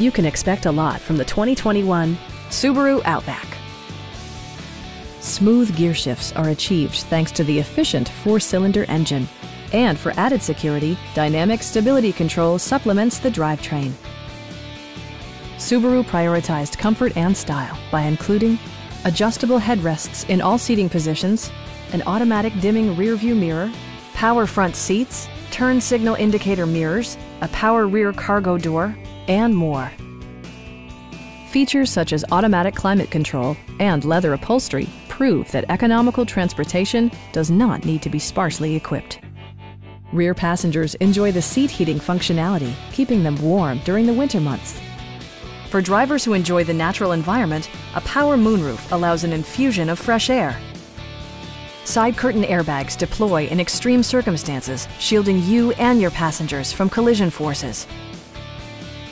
You can expect a lot from the 2021 Subaru Outback. Smooth gear shifts are achieved thanks to the efficient four-cylinder engine. And for added security, Dynamic Stability Control supplements the drivetrain. Subaru prioritized comfort and style by including adjustable headrests in all seating positions, an automatic dimming rearview mirror, power front seats, turn signal indicator mirrors, a power rear cargo door, and more. Features such as automatic climate control and leather upholstery prove that economical transportation does not need to be sparsely equipped. Rear passengers enjoy the seat heating functionality, keeping them warm during the winter months. For drivers who enjoy the natural environment, a power moonroof allows an infusion of fresh air. Side curtain airbags deploy in extreme circumstances, shielding you and your passengers from collision forces.